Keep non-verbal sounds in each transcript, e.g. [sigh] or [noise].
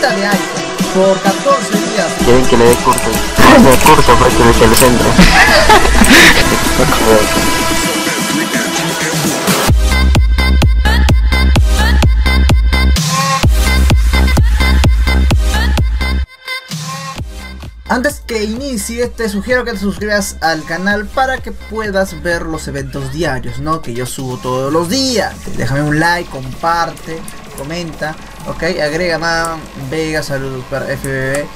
de por 14 días. Quieren que le dé curso. Le curso para que me que el centro. Antes que inicie, te sugiero que te suscribas al canal para que puedas ver los eventos diarios, ¿no? Que yo subo todos los días. Déjame un like, comparte, comenta, ok. Agrega más Vega, saludos para FBB.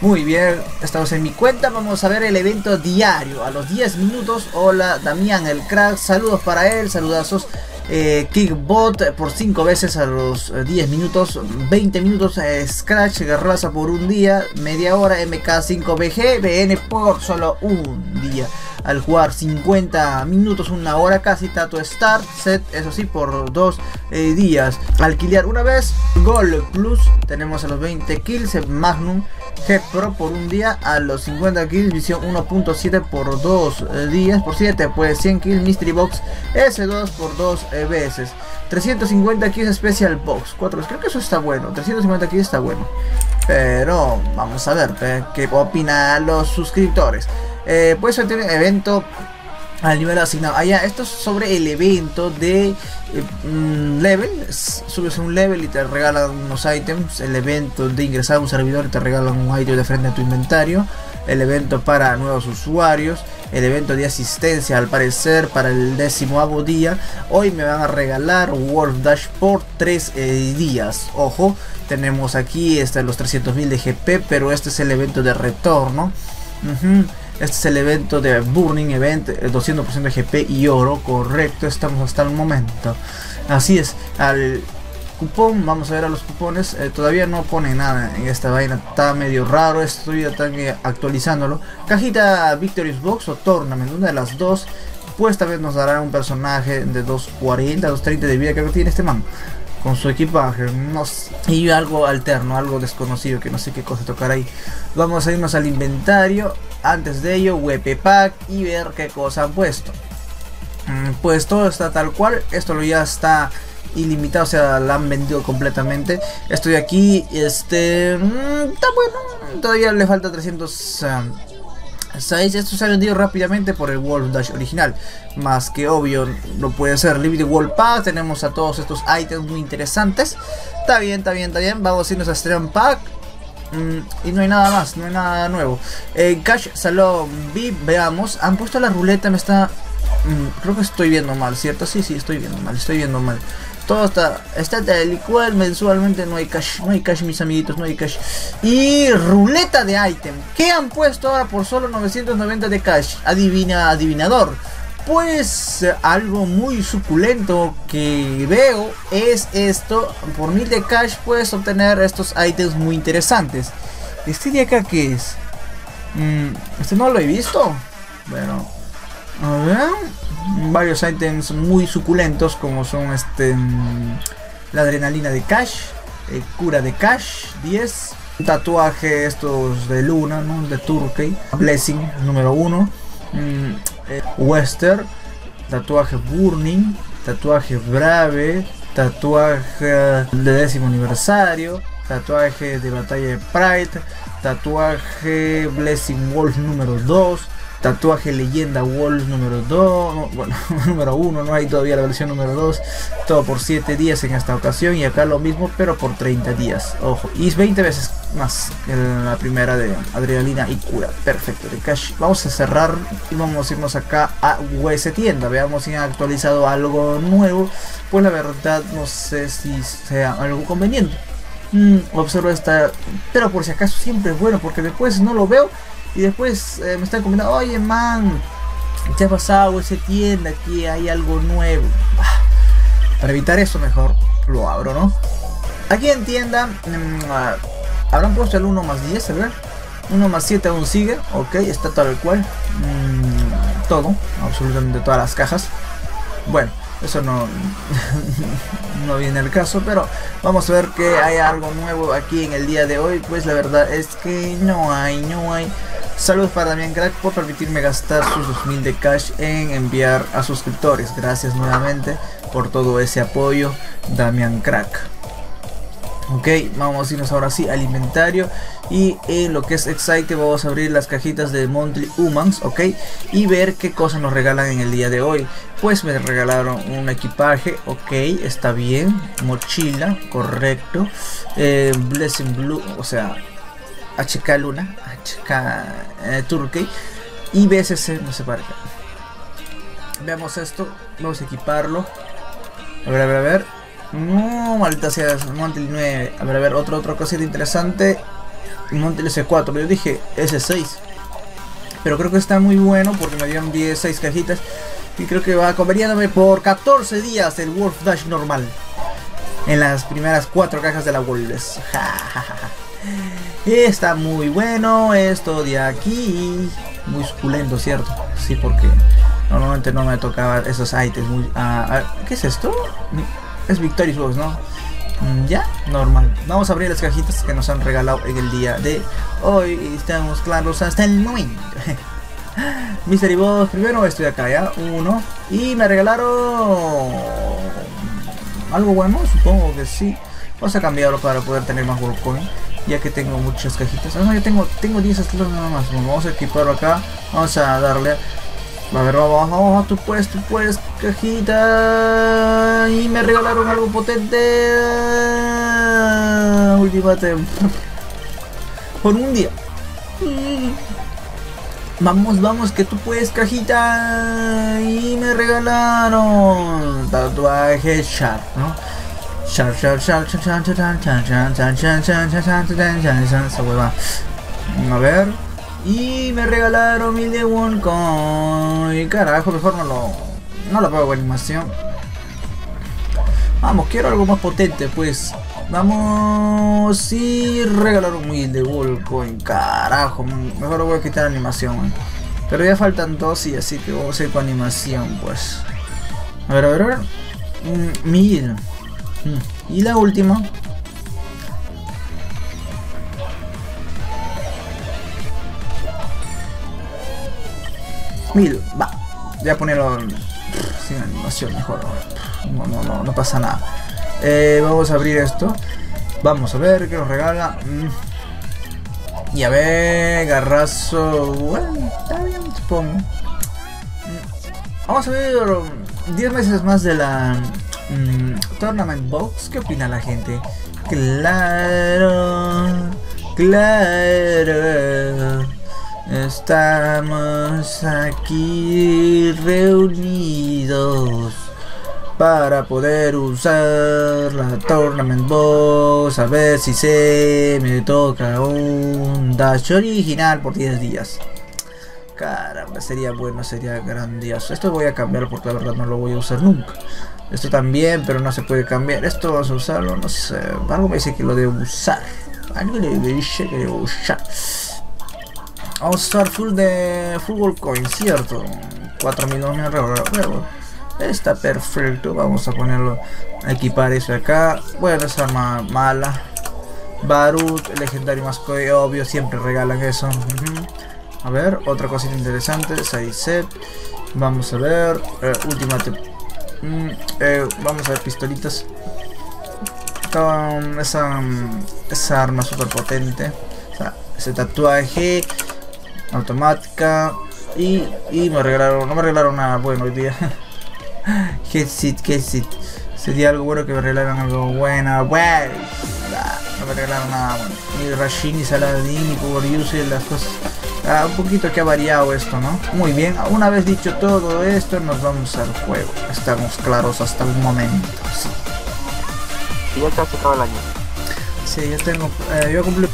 Muy bien, estamos en mi cuenta, vamos a ver el evento diario a los 10 minutos. Hola Damián el crack, saludos para él, saludazos eh, Kickbot por 5 veces a los 10 eh, minutos, 20 minutos eh, Scratch, Garraza por un día, media hora MK5BG, BN por solo un día. Al jugar 50 minutos, una hora casi, Tato Start, set, eso sí, por dos eh, días. Alquilar una vez, Gol Plus, tenemos a los 20 kills, Magnum, G Pro por un día, a los 50 kills, visión 1.7 por 2 días, por 7, pues 100 kills, Mystery Box S2 por 2 veces. 350 kills Special Box 4. Creo que eso está bueno. 350 kills está bueno. Pero vamos a ver qué opinan los suscriptores. Eh, pues tener evento al nivel asignado. Ah, esto es sobre el evento de eh, mm, level. Subes un level y te regalan unos items. El evento de ingresar a un servidor te regalan un item de frente a tu inventario. El evento para nuevos usuarios el evento de asistencia al parecer para el décimo día. Hoy me van a regalar World Dash por 3 eh, días. Ojo, tenemos aquí este, los 300.000 de GP, pero este es el evento de retorno. Este es el evento de Burning Event, 200% eh, de GP y oro, correcto, estamos hasta el momento. Así es, al cupón, vamos a ver a los cupones, eh, todavía no pone nada en esta vaina, está medio raro, estoy actualizándolo. Cajita Victorious Box o Tournament, una de las dos, pues también nos dará un personaje de 240, 230 de vida, creo que tiene este man. Con su equipaje, no y algo alterno, algo desconocido que no sé qué cosa tocar ahí. Vamos a irnos al inventario, antes de ello, WP Pack y ver qué cosa han puesto. Mm, pues todo está tal cual, esto ya está ilimitado, o sea, la han vendido completamente. Estoy aquí, este, mm, está bueno, todavía le falta 300... Esto se ha vendido rápidamente por el Wolf Dash original. Más que obvio, no puede ser. Limited World Pack. Tenemos a todos estos items muy interesantes. Está bien, está bien, está bien. Vamos a irnos a Stream Pack. Mm, y no hay nada más, no hay nada nuevo. Eh, Cash Salon VIP, veamos. Han puesto la ruleta, me está. Mm, creo que estoy viendo mal, ¿cierto? Sí, sí, estoy viendo mal, estoy viendo mal. Todo está, está tal cual mensualmente, no hay cash, no hay cash mis amiguitos, no hay cash. Y ruleta de item, ¿qué han puesto ahora por solo 990 de cash? Adivina, adivinador. Pues algo muy suculento que veo es esto, por 1000 de cash puedes obtener estos items muy interesantes. Este de acá que es? Mm, este no lo he visto. Bueno, a ver varios items muy suculentos como son este la adrenalina de Cash, cura de Cash 10, tatuaje estos de Luna, de Turkey, Blessing número 1, mm, eh, Western, tatuaje Burning, tatuaje Brave, tatuaje de décimo aniversario, tatuaje de batalla de Pride, tatuaje Blessing Wolf número 2, Tatuaje Leyenda Wolf número 2, bueno, [laughs] número 1, no hay todavía la versión número 2, todo por 7 días en esta ocasión y acá lo mismo pero por 30 días, ojo, y es 20 veces más que la primera de Adrenalina y Cura, perfecto, de Cash. Vamos a cerrar y vamos a irnos acá a US Tienda, veamos si han actualizado algo nuevo, pues la verdad no sé si sea algo conveniente. Mm, observo esta, pero por si acaso siempre es bueno porque después no lo veo y después eh, me están comentando, oye man, ¿qué ha pasado ese tienda? Aquí hay algo nuevo. Ah, para evitar eso mejor lo abro, ¿no? Aquí en tienda mm, ah, habrán puesto el 1 más 10, a ver. 1 más 7 aún sigue, ok, está tal cual. Mm, todo, absolutamente todas las cajas. Bueno, eso no, [laughs] no viene el caso, pero vamos a ver que hay algo nuevo aquí en el día de hoy. Pues la verdad es que no hay, no hay. Saludos para Damián Crack por permitirme gastar sus 2000 de cash en enviar a suscriptores. Gracias nuevamente por todo ese apoyo, Damián Crack. Ok, vamos a irnos ahora sí al inventario y en lo que es Excite vamos a abrir las cajitas de Monthly Humans, ok, y ver qué cosas nos regalan en el día de hoy. Pues me regalaron un equipaje, ok, está bien, mochila, correcto, eh, Blessing Blue, o sea, HK Luna, HK eh, Turkey y BSC, no sé para qué. Veamos esto, vamos a equiparlo. A ver, a ver, a ver. No, maldita sea, Montel 9. A ver, a ver, otra, otra cosita interesante. Montel S4, pero yo dije S6. Pero creo que está muy bueno porque me dieron 10, 6 cajitas. Y creo que va acompañándome por 14 días el Wolf Dash normal. En las primeras 4 cajas de la Wolves. Está muy bueno esto de aquí. Muy suculento, ¿cierto? Sí, porque normalmente no me tocaba esos ítems. Muy, ah, ah, ¿Qué es esto? Es Victorious Box, ¿no? Mm, ya, normal. Vamos a abrir las cajitas que nos han regalado en el día de hoy. Estamos claros hasta el momento. [laughs] Mystery Box, primero estoy acá ya, uno. Y me regalaron algo bueno, supongo que sí. Vamos a cambiarlo para poder tener más World Coin. Ya que tengo muchas cajitas. Ah, no, ya tengo, tengo 10 slots nada más. vamos a equiparlo acá. Vamos a darle a ver, vamos, vamos, tú puedes, tú puedes, cajita. Y me regalaron algo potente. Ultimate. Por un día. Vamos, vamos, que tú puedes, cajita. Y me regalaron tatuaje Sharp, ¿no? Sharp, sharp, sharp, sharp, sharp, sharp, sharp, sharp, sharp, sharp, sharp, sharp, sharp, sharp, A ver. Y me regalaron mil de Y Carajo, mejor no lo, no lo pago animación. Vamos, quiero algo más potente, pues. Vamos y regalaron mil de Coin. Carajo, mejor voy a quitar animación. Pero ya faltan dos y así que vamos a ir con animación, pues. A ver, a ver, a ver. Mm, mil. Mm. Y la última. Mil, va. Voy a ponerlo sin animación mejor. No, no, no, no pasa nada. Eh, vamos a abrir esto. Vamos a ver qué nos regala. Mm. Y a ver, garrazo. Bueno, está bien, supongo. Vamos a ver 10 meses más de la mm, Tournament Box. ¿Qué opina la gente? Claro, claro. Estamos aquí reunidos para poder usar la Tournament Boss. A ver si se me toca un Dash original por 10 días. Caramba, sería bueno, sería grandioso. Esto voy a cambiar porque la verdad no lo voy a usar nunca. Esto también, pero no se puede cambiar. Esto vamos a usarlo, no sé. Algo me dice que lo debo usar. Algo me dice que debo usar. Vamos a usar full de fútbol coin, cierto. 4000 no me regalado. Está perfecto. Vamos a ponerlo. Equipar eso acá. Bueno, esa arma mala. Barut, legendario más obvio. Siempre regalan eso. A ver, otra cosita interesante. Side set. Vamos a ver. Eh, última mm, eh, vamos a ver pistolitas. esa, esa arma super potente. ese tatuaje automática y, y me regalaron, no me regalaron nada bueno hoy día. [laughs] Headset, headset. Sería algo bueno que me regalaran algo bueno. Bueno, no me regalaron nada bueno. Ni Rashin, ni Saladin, ni Power User, las cosas. Ah, un poquito que ha variado esto, ¿no? Muy bien, una vez dicho todo esto, nos vamos al juego. Estamos claros hasta el momento. Sí. Y ya casi acaba el año. Sí, yo tengo. Eh, yo cumplí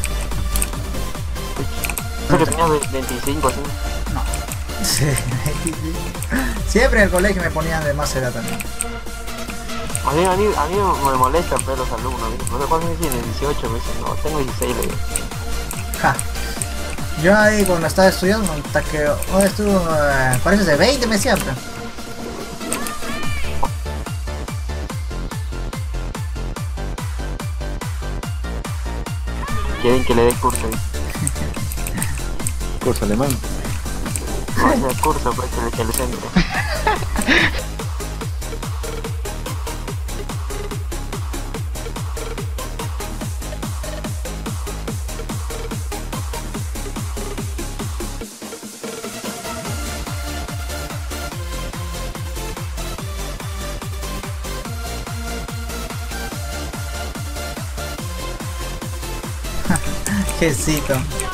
¿Eso que tenía 25 así? No. Sí. [laughs] Siempre en el colegio me ponían de más edad también. A mí, a mí, a mí me molesta ver los alumnos, no sé cuántos tiene, 18 veces, no, tengo 16 le digo. Ja. Yo ahí cuando estaba estudiando, hasta que oh, estuvo, eh, parece de 20 me siempre. Quieren que le dé curso ahí curso alemán. Vaya curso, pues, parece el centro. Qué. [laughs]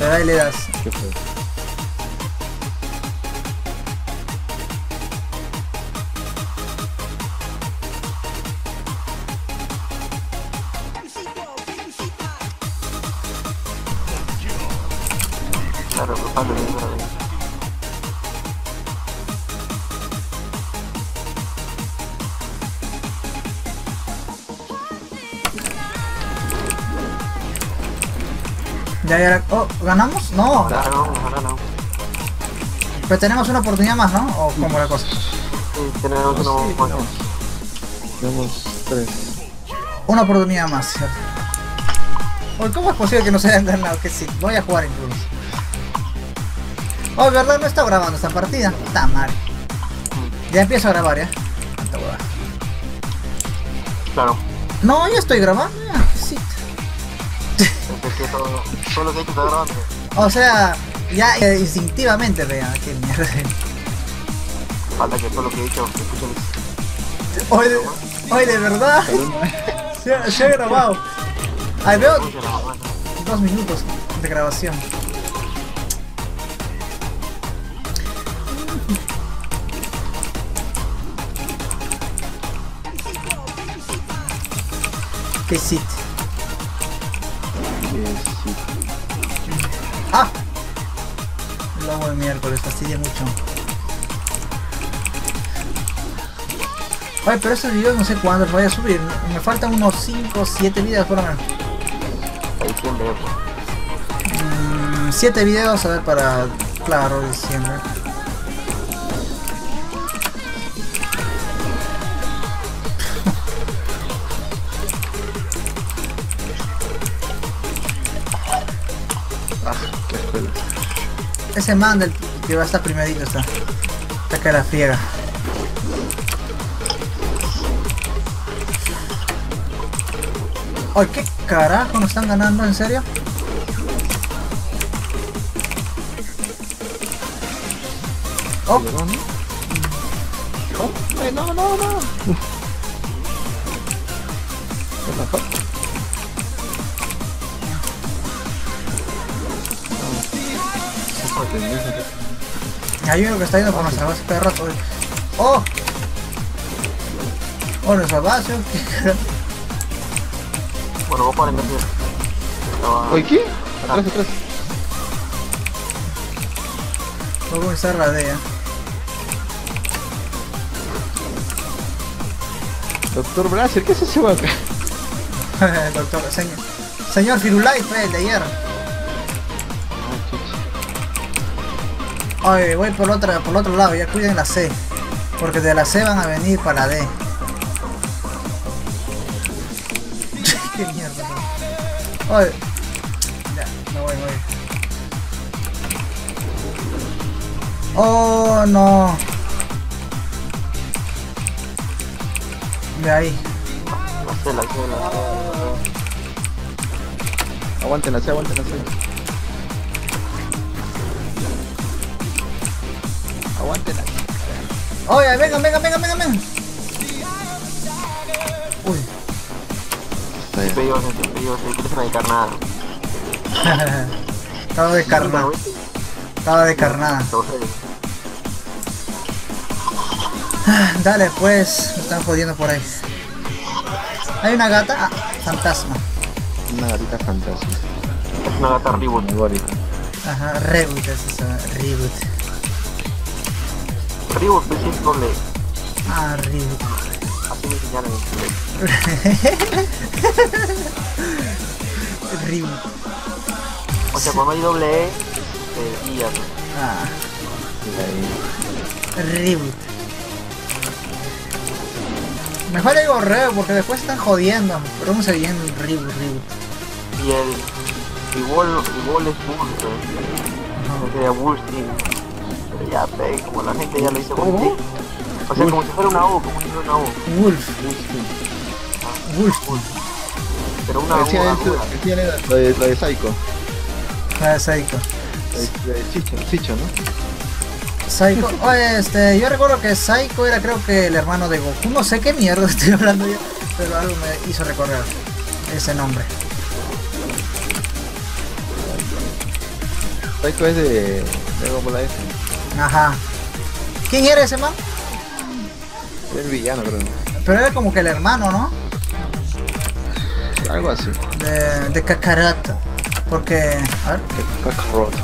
Le das. ¿Qué fue? Ya, ya. Oh, ¿ganamos? No. Ahora no, ahora no. Pero tenemos una oportunidad más, ¿no? ¿O cómo la cosa? Sí, tenemos Sí, uno más. tenemos. Tenemos tres. Una oportunidad más, ¿cómo es posible que no se hayan ganado? Que sí, voy a jugar incluso. Oh, ¿verdad? No está grabando esta partida. Está mal. Ya empiezo a grabar, ¿ya? Huevada. Claro. No, ya estoy grabando, ya. Sí. Es que que grabando. O sea, ya eh, instintivamente, vean, qué mierda. Falta que todo lo que he hecho se escuche Oye, de, oye, de verdad, se ha, se ha grabado. Ahí veo dos minutos de grabación. ¿Qué? Sí, miércoles, fastidia mucho. Ay, pero esos videos no sé cuándo los voy a subir. Me faltan unos 5 o 7 videos por lo menos. A diciembre, pues. 7 videos, a ver, para, claro, diciembre. [laughs] Ah, qué escuela. Ese man del que va a estar primerito está. Que la friega. Ay, ¿qué carajo nos están ganando? ¿En serio? Oh. Oh, no, no, no. Hay uno que está yendo por nuestra base cada rato. ¡Oh! ¡Oh, nuestra base! Bueno, vos ponen medio. Estaba- Oye, ¿qué? Atrás, atrás. Voy a comenzar ¿eh? Doctor Brasser, ¿qué es ese vaca? [laughs] Doctor, señor. Señor Firulais, fue el de ayer. Ay, voy por, otra, por otro lado, ya cuiden la C. Porque de la C van a venir para la D. [laughs] Qué mierda. Ay. Ya, me voy, me voy. Oh, no. De ahí. La la C, la C. Aguanten la C, aguanten la C. Oye, vengan, vengan, vengan, vengan, vengan. Uy. Pedidos, pedidos, quieres una de carnada. [laughs] Estaba de carnada. Estaba de carnada. Dale pues, me están jodiendo por ahí. Hay una gata, ah, fantasma. Una gatita fantasma. Es una gata reboot. Ajá, reboot es eso, reboot. Reboot, pues sí, es doble. Ah, reboot. Así me enseñaron. reboot. O sea, cuando hay doble E, se guía. pues. Ah, reboot. Mejor digo reboot porque después están jodiendo. Pronuncia bien reboot, reboot. Y el. Igual, igual es Bull, pues. No sería Bull, Pero ya, pe, como la gente ya lo hizo con. O sea, como si fuera una O, como si fuera una O. Wolf, Wolf. Pero una O Decía eso, aguda. decía lo de, lo de Psycho. Ah, Psycho. Lo de Chicho, Chicho, ¿no? Psycho. [laughs] Oye, este, yo recuerdo que Psycho era creo que el hermano de Goku. No sé qué mierda [laughs] estoy hablando yo, pero algo me hizo recordar ese nombre. Psycho es de Dragon Ball F. Ajá. ¿Quién era ese man? Es el villano, creo. Pero era como que el hermano, ¿no? Algo así. De, de. Porque, a ver, Kakaroto.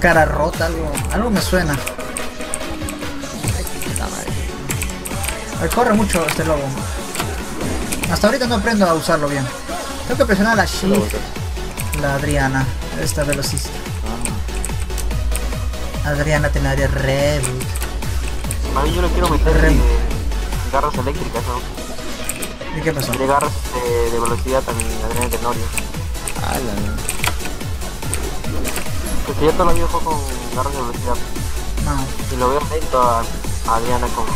cara rota, algo, algo me suena. Corre mucho este lobo. Hasta ahorita no aprendo a usarlo bien. Tengo que presionar la shift, la Adriana, esta velocista. Adriana Tenaria Red. A mí yo le quiero meter eh, garras eléctricas, ¿no? ¿Y qué pasó? De garras de, de velocidad también, Adriana Tenorio. Ala. Porque yo toda la vida juego con garras de velocidad. No. Y lo veo lento a, a Adriana con,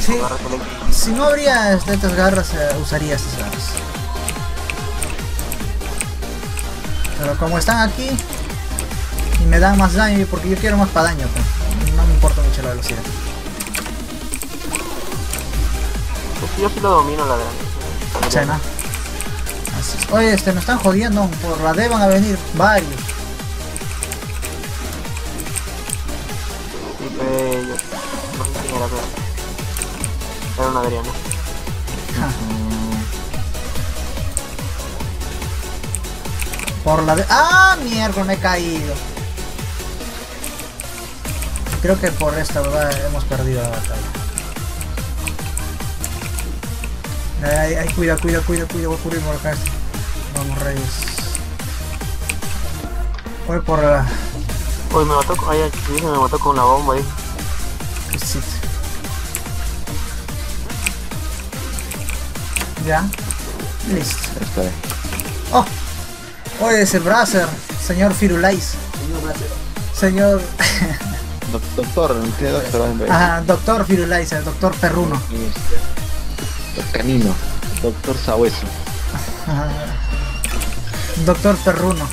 Sí. con garras eléctricas. Si no habría estas garras, eh, usaría estas garras. Pero como están aquí y me dan más daño, porque yo quiero más para daño, pues, no me importa mucho la velocidad. Pues yo sí lo domino, la verdad. Así es. Oye, este, me están jodiendo, por la D van a venir varios. Sí, yo no sé quién era, una Adriana. Ja. Por la D. ¡Ah, mierda! Me he caído. Creo que por esta verdad hemos perdido la batalla. Ay, ay, cuida, cuida, cuida, cuida, voy a cubrir por acá. Vamos, reyes. Voy por la... Uy, me mató con, ay, sí, me mató con una bomba ahí. Crisita. Ya. Listo. Está bien. Oh. Oye, ese Bracer, señor Firulais. Señor. Doc- [laughs] Doctor, tiene doctor vez. Ajá, doctor Firulais, el doctor Perruno. Doctor Canino. Doctor Sabueso. Ajá. Doctor Perruno.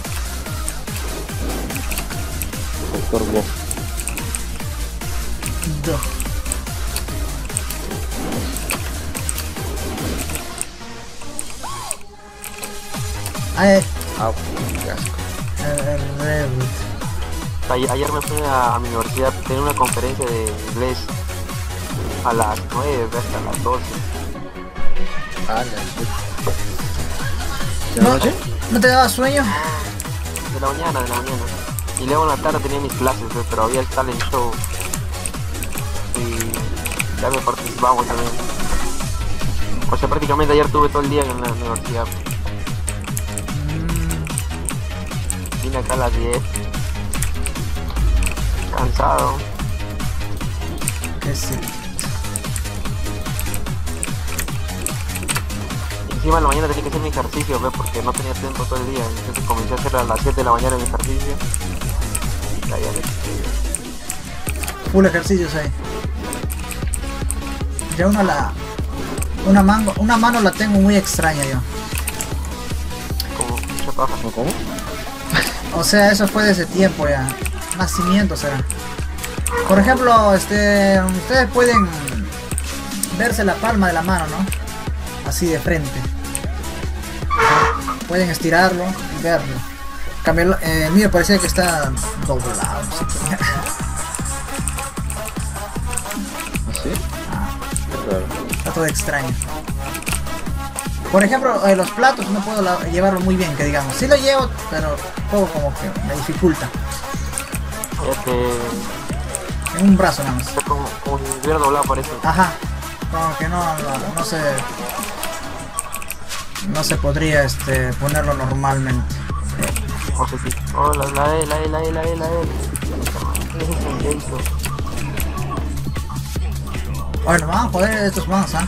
Doctor Wolf. Do- Ay, Ah, qué asco. el reboot. Ayer, ayer me fui a, a mi universidad, tenía una conferencia de inglés a las 9 hasta las 12. Ah, la ¿De ¿No, la noche? ¿No te daba sueño? De la mañana, de la mañana. Y luego en la tarde tenía mis clases, pues, pero había el talent show. Y ya me participamos también. O sea, prácticamente ayer tuve todo el día en la universidad. Vine acá a las 10. Cansado. Que sí. Encima en la mañana tenía que hacer mi ejercicio, ¿ves? Porque no tenía tiempo todo el día. Entonces comencé a hacer a las 7 de la mañana mi ejercicio. Y ya, ya le- Full ejercicios ahí. Ya uno la. Una, mango, una mano la tengo muy extraña yo. como mucha paja. ¿No cómo? O sea, eso fue desde tiempo ya. Nacimiento será. Por ejemplo, este. Ustedes pueden verse la palma de la mano, ¿no? Así de frente. Pueden estirarlo y verlo. Cambio, eh, el mío parecía que está doblado. ¿Así? Qué raro. Está todo extraño. Por ejemplo, eh, los platos no puedo llevarlo muy bien, que digamos. Sí lo llevo, pero todo como que me dificulta. Que En un brazo nada más. está como, como si hubiera doblado parece. Ajá. Como que no, no, no se. No se podría este, ponerlo normalmente. O sea, sí. Oh, la, la E, la E, la E, la E, la E. ¿Qué es? Bueno, van a joder estos mans, ¿ah?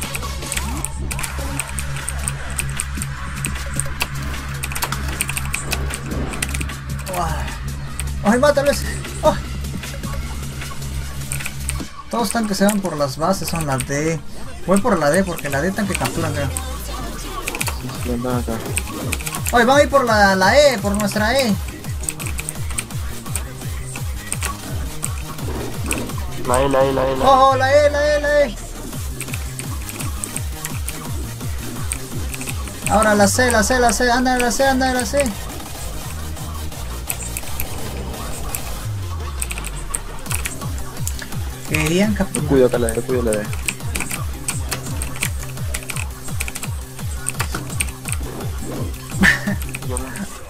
Ay, Ay, mátalo Todos están que se van por las bases son la D. Voy por la D porque la D están que capturan, creo. Oye, van a ir por la, la E, por nuestra E. La E, la E, la E, la E. Ojo, la E, la E, la E. Ahora la C, la C, la C, anda la C, anda la C. Querían capturar. Cuido acá la de, cuido la de. Yo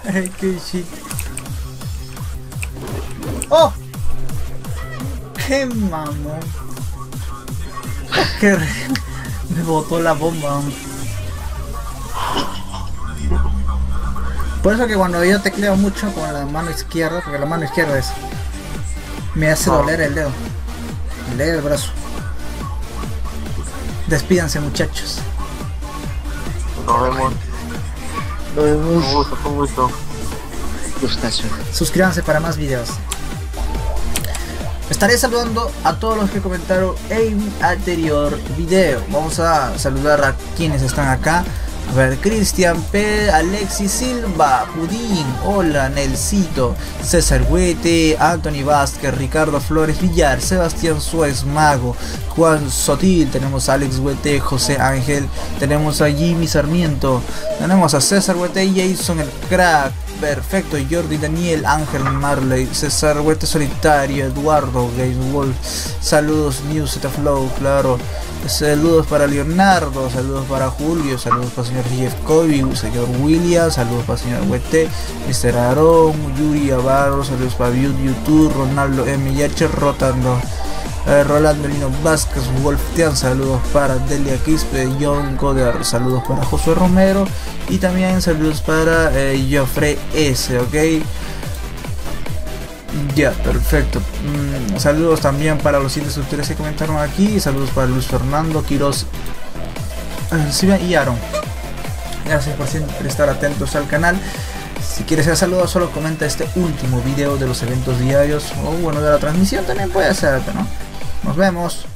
[laughs] Ay, qué shit. ¡Oh! ¡Qué mamón! [laughs] ¡Qué re- Me botó la bomba. Por eso que cuando yo tecleo mucho con la mano izquierda, porque la mano izquierda es... Me hace Ah. doler el dedo. El dedo del brazo. Despídanse muchachos. nos vemos. Nos Un vemos. gusto, un gusto. Suscríbanse para más videos. Estaré saludando a todos los que comentaron en mi anterior video. Vamos a saludar a quienes están acá. A ver, Cristian P, Alexis Silva, Pudín, hola, Nelsito, César Huete, Anthony Vázquez, Ricardo Flores Villar, Sebastián Suárez Mago, Juan Sotil, tenemos a Alex Huete, José Ángel, tenemos a Jimmy Sarmiento, tenemos a César Huete y Jason el Crack, perfecto, Jordi Daniel, Ángel Marley, César Huete Solitario, Eduardo, Games Wolf, saludos News Flow, claro. Saludos para Leonardo, saludos para Julio, saludos para el señor Jeff Kobe, señor William, saludos para el señor WT, Mr. Aaron, Yuri Abarro, saludos para YouTube, Ronaldo M. Yacher, Rotando, eh, Rolando Lino Vázquez, Wolftian, saludos para Delia Quispe, John Goder, saludos para Josué Romero y también saludos para eh, S, ok. Ya, perfecto. Mm, saludos también para los siguientes suscriptores que comentaron aquí. Saludos para Luis Fernando, Quiroz, eh, Silvia y Aaron. Gracias por siempre estar atentos al canal. Si quieres ser saludado, solo comenta este último video de los eventos diarios o bueno, de la transmisión también puede hacerte, ¿no? Nos vemos.